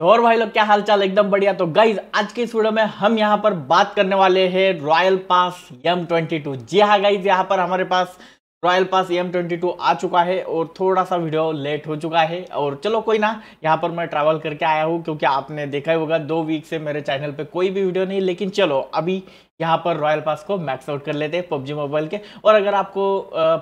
और भाई लोग, क्या हालचाल? एकदम बढ़िया। तो गाइज़ आज के इस वीडियो में हम यहाँ पर बात करने वाले हैं royal pass M twenty two जी हाँ गाइज़ यहाँ पर हमारे पास royal pass M twenty two आ चुका है और थोड़ा सा वीडियो लेट हो चुका है। और चलो कोई ना, यहाँ पर मैं ट्रैवल करके आया हूँ, क्योंकि आपने देखा ही होगा, दो वीक से मेरे चैनल पर कोई भी वीडियो नहीं, लेकिन चलो, अभी यहाँ पर रॉयल पास को मैक्स आउट कर लेते हैं पबजी मोबाइल के। और अगर आपको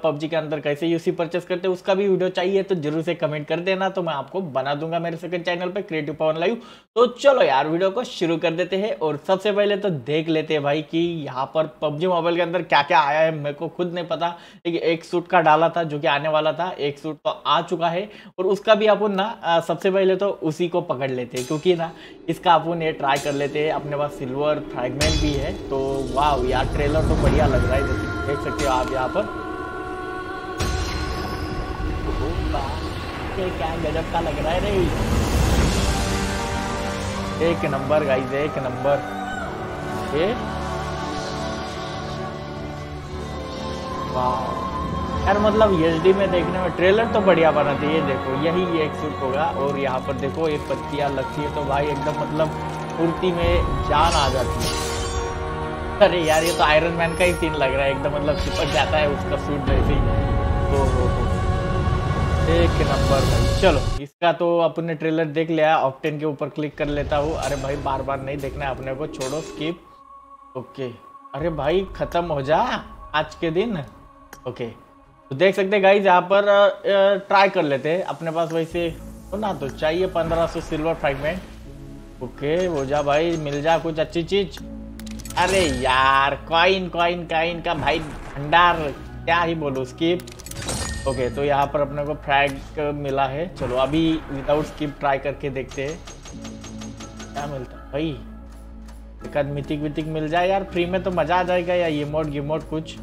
पबजी के अंदर कैसे यूसी परचेस करते हैं, उसका भी वीडियो चाहिए तो ज़रूर से कमेंट कर देना तो मैं आपको बना दूँगा मेरे सेकंड चैनल पे क्रिएटिव पवन लाइव तो चलो यार वीडियो को शुरू कर देते हैं और सबसे पहले तो देख लेते हैं भाई कि यहाँ पर पबजी मोबाइल के अंदर क्या क्या आया है, मेरे को खुद नहीं पता। लेकिन एक सूट का डाला था जो कि आने वाला था, एक सूट तो आ चुका है और उसका भी अपन ना सबसे पहले तो उसी को पकड़ लेते हैं, क्योंकि ना, इसका अपन ये ट्राई कर लेते हैं, अपने पास सिल्वर फ्रैगमेंट भी है तो वाह, यार ट्रेलर तो बढ़िया लग रहा है देख सकते हो आप यहाँ पर। क्या गजब का लग रहा है रे। एक नंबर गाइस एक नंबर। ये? यार मतलब एच में देखने में ट्रेलर तो बढ़िया बना थी ये देखो, यही एक सूट होगा, और यहाँ पर देखो, ये पत्तियाँ लगती है तो भाई, एकदम मतलब कुर्ती में जान आ जाती है। अरे यार, ये तो आयरन मैन का ही सीन लग रहा है, एकदम मतलब चिपक जाता है उसका सूट वैसे ही तो हो हो एक नंबर भाई चलो, इसका तो अपने ट्रेलर देख लिया ऑप्टेन के ऊपर क्लिक कर लेता हूँ। अरे भाई बार बार नहीं देखना है अपने को, छोड़ो स्किप ओके अरे भाई, खत्म हो जा आज के दिन। ओके तो देख सकते गाइज़ यहाँ पर ट्राई कर लेते हैं। अपने पास वैसे हो ना तो चाहिए पंद्रह सौ सिल्वर फ्रैगमेंट ओके हो जा भाई, मिल जा कुछ अच्छी चीज़। अरे यार कॉइन कॉइन कॉइन का भाई भंडार, क्या ही बोलो स्किप ओके तो यहाँ पर अपने को फ्रैग मिला है। चलो, अभी विदाउट स्किप ट्राई करके देखते हैं। क्या मिलता भाई, एक मितिक वितिक मिल जाए यार फ्री में तो मज़ा आ जाएगा या ये मोड कुछ।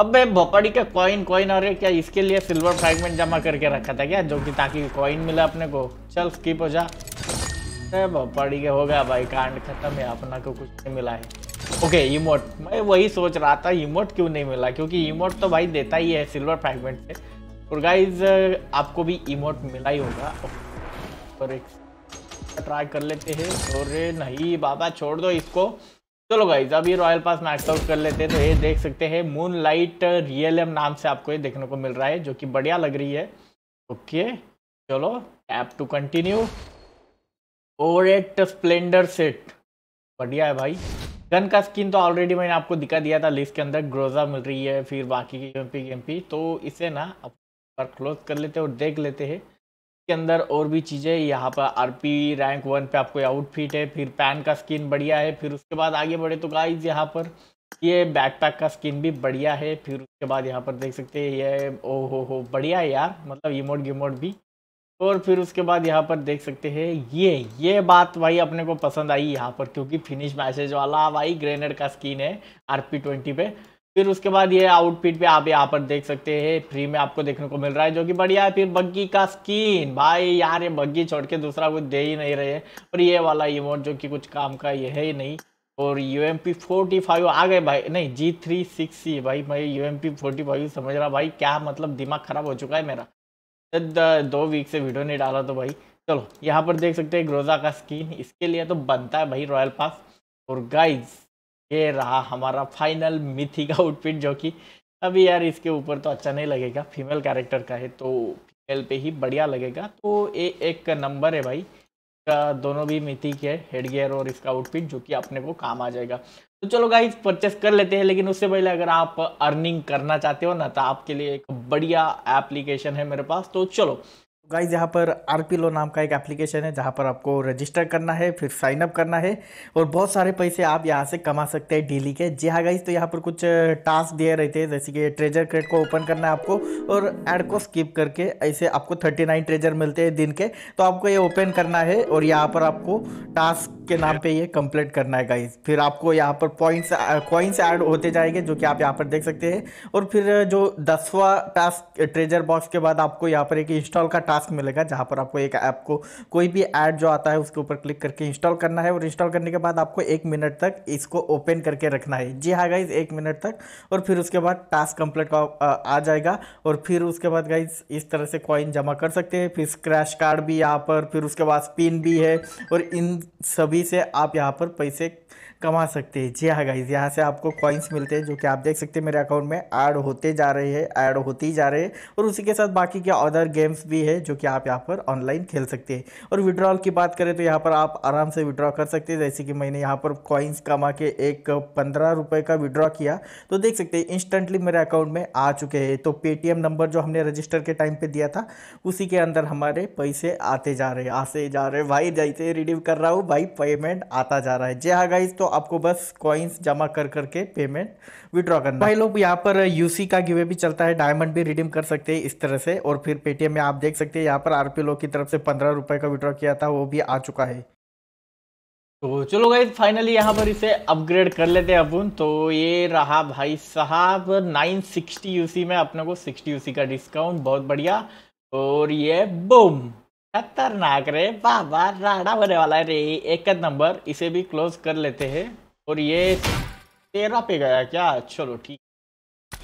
अब मैं भोपड़ी का कॉइन कॉइन और क्या इसके लिए सिल्वर फ्रैगमेंट जमा करके रखा था क्या, जो कि ताकि कॉइन मिला अपने को? चल स्किप हो जा। पड़ी हो गया भाई, कांड खत्म है, अपना को कुछ नहीं मिला है। ओके इमोट मैं वही सोच रहा था इमोट क्यों नहीं मिला? क्योंकि इमोट तो भाई देता ही है सिल्वर फ्रैगमेंट से। और गाइज़ आपको भी इमोट मिला ही होगा। और एक ट्राई कर लेते हैं। और नहीं, बाबा, छोड़ दो इसको। चलो गाइज़ अभी रॉयल पास मैक्स आउट कर लेते हैं। तो ये देख सकते हैं मून लाइट रियल एम नाम से आपको ये देखने को मिल रहा है, जो कि बढ़िया लग रही है। ओके, चलो टैप टू कंटिन्यू ओरेट स्प्लेंडर सेट बढ़िया है भाई। गन का स्किन तो ऑलरेडी मैंने आपको दिखा दिया था लिस्ट के अंदर ग्रोजा मिल रही है, फिर बाकी की एम पी एम पी तो इसे ना पर क्लोज कर लेते हैं और देख लेते हैं इसके अंदर और भी चीज़ें, यहाँ पर आरपी रैंक वन पे आपको आउटफिट है, फिर पैन का स्किन बढ़िया है, फिर उसके बाद आगे बढ़े तो गाइज़ यहाँ पर ये बैकपैक का स्किन भी बढ़िया है, फिर उसके बाद यहाँ पर देख सकते हैं, ये ओ हो हो, बढ़िया है यार मतलब इमोट गिमोट भी। और फिर उसके बाद यहाँ पर देख सकते हैं, ये ये बात भाई अपने को पसंद आई यहाँ पर, क्योंकि फिनिश मैसेज वाला भाई ग्रेनेड का स्किन है आर पी ट्वेंटी पे। फिर उसके बाद ये आउटफिट पे आप यहाँ पर देख सकते हैं फ्री में आपको देखने को मिल रहा है, जो कि बढ़िया है। फिर बग्गी का स्किन भाई यार ये बग्गी छोड़ के दूसरा कुछ दे ही नहीं रहे और ये वाला इमोट जो कि कुछ काम का ये है ही नहीं। और U M P forty five आ गए भाई, नहीं जी थ्री सिक्स सी भाई मैं U M P forty five समझ रहा भाई क्या मतलब दिमाग खराब हो चुका है मेरा। दो वीक से वीडियो नहीं डाला तो भाई। चलो, यहाँ पर देख सकते हैं ग्रोजा का स्किन इसके लिए तो बनता है भाई रॉयल पास और गाइज़ ये रहा हमारा फाइनल मिथी का आउटफिट जो कि अभी यार इसके ऊपर तो अच्छा नहीं लगेगा फीमेल कैरेक्टर का है तो फीमेल पे ही बढ़िया लगेगा। तो ये एक नंबर है भाई, का दोनों भी मिथी के हेड गियर और इसका आउटफिट जो कि अपने को काम आ जाएगा। तो चलो गाइज़ परचेस कर लेते हैं, लेकिन उससे पहले अगर आप अर्निंग करना चाहते हो ना तो आपके लिए एक बढ़िया एप्लीकेशन है मेरे पास। तो चलो गाइज़ यहाँ पर आर पी लो नाम का एक एप्लीकेशन है जहाँ पर आपको रजिस्टर करना है, फिर साइन अप करना है और बहुत सारे पैसे आप यहाँ से कमा सकते हैं डेली के। जी हाँ गाइज़ तो यहाँ पर कुछ टास्क दिए रहते हैं, जैसे कि ट्रेजर क्रेड को ओपन करना है आपको और एड को स्किप करके ऐसे आपको थर्टी नाइन ट्रेजर मिलते हैं दिन के। तो आपको ये ओपन करना है और यहाँ पर आपको टास्क के नाम पे ये कंप्लीट करना है गाइस। फिर आपको यहाँ पर पॉइंट्स कॉइन्स ऐड होते जाएँगे जो कि आप यहाँ पर देख सकते हैं। और फिर जो दसवा टास्क ट्रेजर बॉक्स के बाद आपको यहाँ पर एक इंस्टॉल का टास्क मिलेगा, जहाँ पर आपको एक ऐप को कोई भी ऐड जो आता है, उसके ऊपर क्लिक करके इंस्टॉल करना है और इंस्टॉल करने के बाद आपको एक मिनट तक इसको ओपन करके रखना है। जी हाँ गाइज़ एक मिनट तक और फिर उसके बाद टास्क कंप्लीट आ जाएगा और फिर उसके बाद गाइज़ इस तरह से कॉइन जमा कर सकते हैं। फिर स्क्रैच कार्ड भी यहाँ पर, फिर उसके बाद स्पिन भी है और इन सभी से आप यहाँ पर पैसे कमा सकते हैं। जी हाँ गाइज़ यहाँ से आपको कॉइन्स मिलते हैं जो कि आप देख सकते हैं मेरे अकाउंट में ऐड होते जा रहे हैं ऐड होते ही जा रहे हैं। और उसी के साथ बाकी के अदर गेम्स भी है जो कि आप यहाँ पर ऑनलाइन खेल सकते हैं। और विड्रॉल की बात करें तो यहाँ पर आप आराम से विड्रॉ कर सकते हैं। जैसे कि मैंने यहाँ पर कॉइन्स कमा के एक पंद्रह रुपये का विड्रॉ किया तो देख सकते हैं इंस्टेंटली मेरे अकाउंट में आ चुके हैं। तो पेटीएम नंबर जो हमने रजिस्टर के टाइम पर दिया था, उसी के अंदर हमारे पैसे आते जा रहे आते जा रहे भाई, जैसे रिडीव कर रहा हूँ, भाई पेमेंट आता जा रहा है। जी हाँ गाइज़ तो आपको बस कॉइन्स जमा कर करके पेमेंट विड्रॉ करना भाई लोग, यहाँ पर यूसी का गिवे भी चलता है डायमंड भी रिडीम कर सकते हैं इस तरह से, और फिर पेटीएम में आप देख सकते हैं, यहाँ पर आरपी लोग की तरफ़ से पंद्रह रुपए का विड्रॉ किया था, वो भी आ चुका है। तो चलो भाई फाइनली यहाँ पर इसे अपग्रेड कर लेते हैं अपन तो ये रहा भाई साहब 960 यूसी में अपने को 60 यूसी का डिस्काउंट बहुत बढ़िया। और ये बूम खतरनाक रे, बाबा, राडा होने वाला है रे। एक नंबर, इसे भी क्लोज कर लेते हैं। और ये तेरह पे गया क्या? चलो ठीक।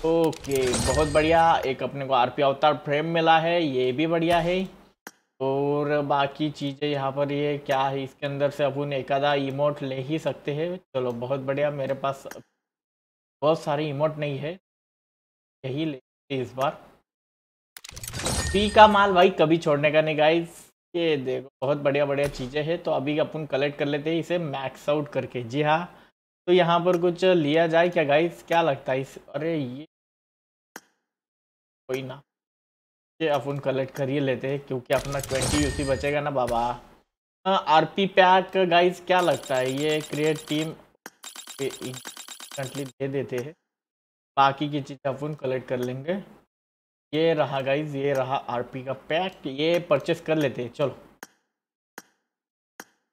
ओके, बहुत बढ़िया। एक अपने को आरपी अवतार फ्रेम मिला है, ये भी बढ़िया है। और बाकी चीज़ें यहाँ पर ये क्या है, इसके अंदर से अपन एक आधा इमोट ले ही सकते हैं। चलो, बहुत बढ़िया। मेरे पास बहुत सारे इमोट नहीं है। यही ले, इस बार। पी का माल भाई कभी छोड़ने का नहीं गाइस ये देखो, बहुत बढ़िया बढ़िया चीज़ें हैं तो अभी अपन कलेक्ट कर लेते हैं, इसे मैक्स आउट करके। जी हाँ तो यहाँ पर कुछ लिया जाए क्या गाइस क्या लगता है इस, अरे ये कोई ना। ये अपन कलेक्ट कर ही लेते हैं, क्योंकि अपना ट्वेंटी यूसी बचेगा ना, बाबा। आर पी पैक गाइस क्या लगता है? ये क्रिएट टीम दे देते हैं। बाकी की चीज़ अपन कलेक्ट कर लेंगे। ये रहा गाइज़ ये रहा आरपी का पैक ये परचेस कर लेते हैं, चलो।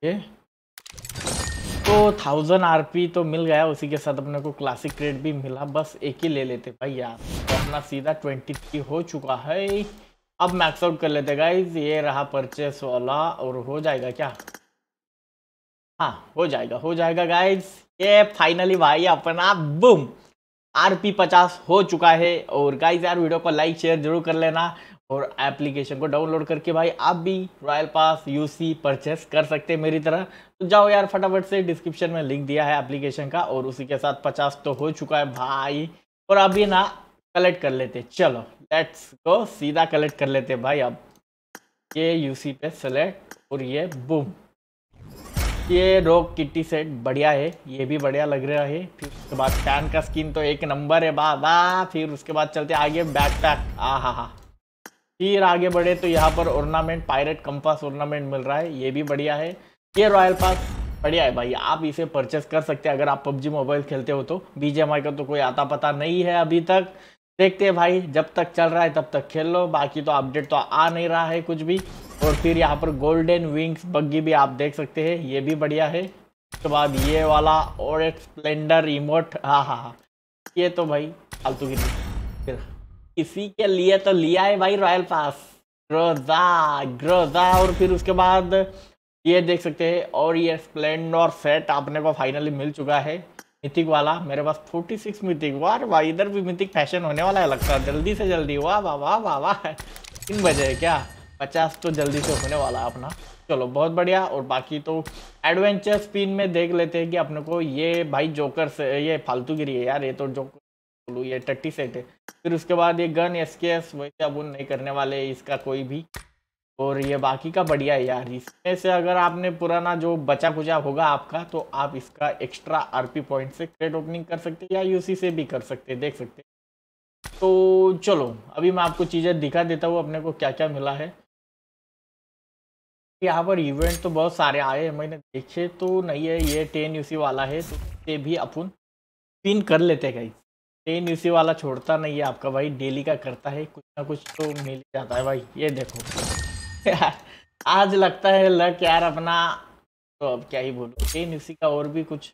ये। तो थाउज़ेंड आरपी तो मिल गया, उसी के साथ अपने को क्लासिक क्रेड भी मिला, बस एक ही ले लेते भाई यार। तो अपना सीधा ट्वेंटी थ्री हो चुका है। अब मैक्स आउट कर लेते गाइज़ ये रहा परचेस वाला, और हो जाएगा क्या? हाँ हो जाएगा हो जाएगा गाइज़ ये फाइनली भाई अपना बुम आर पी पचास हो चुका है और गाइज़ यार, वीडियो को लाइक शेयर ज़रूर कर लेना और एप्लीकेशन को डाउनलोड करके भाई, आप भी रॉयल पास यूसी परचेस कर सकते हैं मेरी तरह। तो जाओ यार, फटाफट से डिस्क्रिप्शन में लिंक दिया है एप्लीकेशन का और उसी के साथ पचास तो हो चुका है भाई। और अभी ना कलेक्ट कर लेते चलो लेट्स गो सीधा कलेक्ट कर लेते भाई। अब ये यूसी पे सेलेक्ट और ये बूम ये रोक किट्टी सेट बढ़िया है, ये भी बढ़िया लग रहा है। फिर उसके बाद फ़ैन का स्किन तो एक नंबर है बाबा फिर उसके बाद चलते आगे बैक पैक आ हा हा फिर आगे बढ़े तो यहाँ पर ऑर्नामेंट पायरेट कंपास ऑर्नामेंट मिल रहा है, ये भी बढ़िया है। ये रॉयल पास बढ़िया है भाई, आप इसे परचेस कर सकते हैं, अगर आप पबजी मोबाइल खेलते हो तो। बीजेएमआई का तो कोई आता पता नहीं है अभी तक। देखते हैं भाई, जब तक चल रहा है तब तक खेल लो। बाकी तो अपडेट तो आ नहीं रहा है कुछ भी। और फिर यहाँ पर गोल्डन विंग्स बग्गी भी आप देख सकते हैं, ये भी बढ़िया है। उसके बाद ये वाला और एक स्प्लेंडर इमोट हाँ हाँ हाँ। ये तो भाई, फालतू की फिर इसी के लिए तो लिया है भाई रॉयल पास ग्रोजा ग्रोजा और फिर उसके बाद ये देख सकते हैं, और ये स्प्लेंडर सेट आपने को फाइनली मिल चुका है। मिथिक वाला, मेरे पास 46 मिथिक वाह भाई, इधर भी मिथिक फ़ैशन होने वाला है लगता है, जल्दी से जल्दी, वाह वाह वाह वाह वाह तीन बजे क्या? पचास तो जल्दी से होने वाला है अपना। चलो, बहुत बढ़िया, और बाकी तो एडवेंचर स्पिन में देख लेते हैं कि अपने को ये भाई जोकर से, ये फालतू गिरी है यार, ये तो जो ये टट्टी सेट है। फिर उसके बाद ये गन एस के एस वैसे अब नहीं करने वाले, इसका कोई भी और ये बाकी का बढ़िया है यार, इसमें से अगर आपने पुराना जो बचा कुचा होगा आपका तो आप इसका एक्स्ट्रा आरपी पॉइंट से क्रेड ओपनिंग कर सकते हैं या यूसी से भी कर सकते हैं देख सकते। हैं तो चलो, अभी मैं आपको चीज़ें दिखा देता हूँ, अपने को क्या क्या मिला है। यहाँ पर इवेंट तो बहुत सारे आए हैं, मैंने देखे तो नहीं है, ये टेन यूसी वाला है तो ये भी अपन पिन कर लेते हैं टेन यूसी वाला छोड़ता नहीं है आपका भाई डेली का करता है, कुछ ना कुछ तो मिल जाता है भाई, ये देखो। आज लगता है लक यार अपना तो अब क्या ही बोलूँ। लेकिन इसी का और भी कुछ।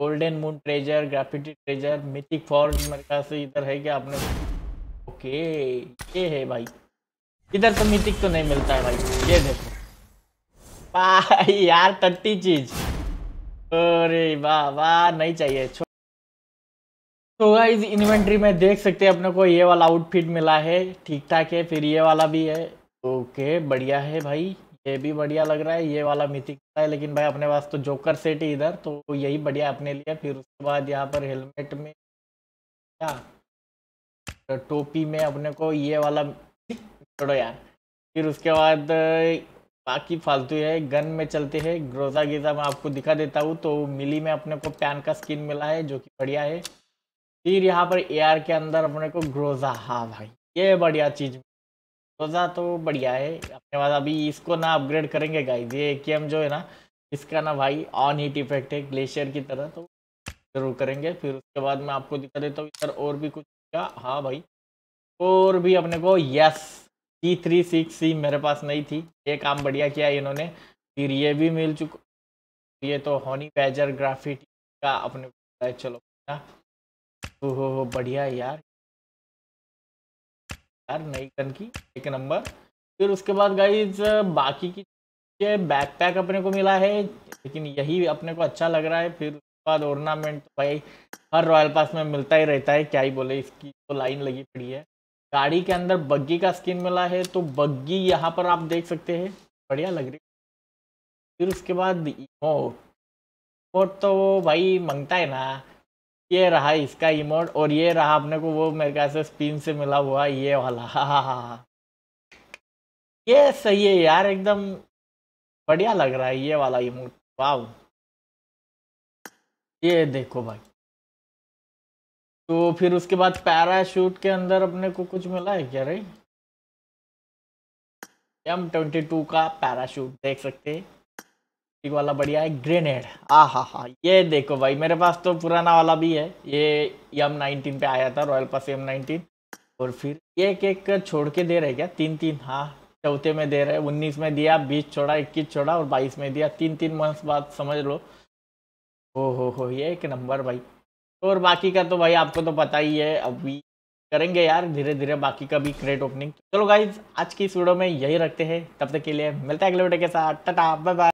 Golden moon treasure graffiti treasure mythic forge मेरे ख्याल से इधर है क्या आपने? ओके ये है भाई। इधर तो मिथिक तो नहीं मिलता है भाई। ये देखो। भाई यार टट्टी चीज़। अरे वाह वाह, नहीं चाहिए। तो गाइस इन्वेंट्री में देख सकते हैं, अपने को ये वाला आउटफिट मिला है। ठीक ठाक है, फिर ये वाला भी है। ओके, बढ़िया है भाई। ये भी बढ़िया लग रहा है, ये वाला मिथिक है। लेकिन भाई, अपने पास तो जोकर सेट ही इधर तो यही बढ़िया अपने लिए। फिर उसके बाद यहाँ पर हेलमेट में क्या? तो टोपी में अपने को ये वाला छोड़ो यार। फिर उसके बाद, बाकी फालतू है गन में चलते हैं। ग्रोजा गिजा मैं आपको दिखा देता हूँ। तो मिली में अपने को पैन का स्किन मिला है, जो कि बढ़िया है। फिर यहाँ पर एआर के अंदर अपने को ग्रोजा हाँ भाई, ये बढ़िया चीज़। रोजा तो बढ़िया है, अपने पास अभी इसको ना अपग्रेड करेंगे गाइस ये के जो है ना, इसका ना भाई ऑन हीट इफ़ेक्ट है ग्लेशियर की तरह तो ज़रूर करेंगे। फिर उसके बाद मैं आपको दिखा देता हूँ, इधर और भी कुछ क्या हाँ भाई, और भी अपने को S T three six C मेरे पास नहीं थी, ये काम बढ़िया किया इन्होंने, फिर ये भी मिल चुका, ये तो हॉनी पैजर ग्राफिटी का अपने चलो हो हो बढ़िया यार। यार, नई गन की, एक नंबर। फिर उसके बाद गाइज़ बाकी की बैक पैक अपने को मिला है, लेकिन यही अपने को अच्छा लग रहा है। फिर उसके बाद ऑर्नामेंट तो भाई, हर रॉयल पास में मिलता ही रहता है, क्या ही बोले, इसकी तो लाइन लगी पड़ी है। गाड़ी के अंदर बग्गी का स्किन मिला है तो बग्गी यहाँ पर आप देख सकते हैं, बढ़िया लग रही फिर उसके बाद इमोट तो भाई, मंगता है ना। ये रहा इसका इमोट और ये रहा अपने को वो मेरे ख्याल से स्पिन से मिला हुआ ये वाला। हा हा हा ये सही है यार, एकदम बढ़िया लग रहा है ये वाला इमोट वाह ये देखो भाई। तो फिर उसके बाद पैराशूट के अंदर अपने को कुछ मिला है क्या रही एम ट्वेंटी टू का पैराशूट देख सकते हैं। वाला बढ़िया है ग्रेनेड आ हा हा ये देखो भाई, मेरे पास तो पुराना वाला भी है। ये एम नाइनटीन पे आया था रॉयल पास एम नाइनटीन और फिर एक एक छोड़ के दे रहे क्या? तीन तीन हाँ चौथे में दे रहे उन्नीस में दिया, बीस छोड़ा, इक्कीस छोड़ा और बाईस में दिया। तीन तीन मंथ बाद समझ लो। ओ हो हो ये एक नंबर भाई। और बाकी का तो भाई आपको तो पता ही है, अभी करेंगे यार धीरे धीरे बाकी का भी क्रेट ओपनिंग चलो गाइज़ आज की इस वीडियो में यही रखते हैं। तब तक के लिए मिलता है अगले वीडियो के साथ। Tata bye bye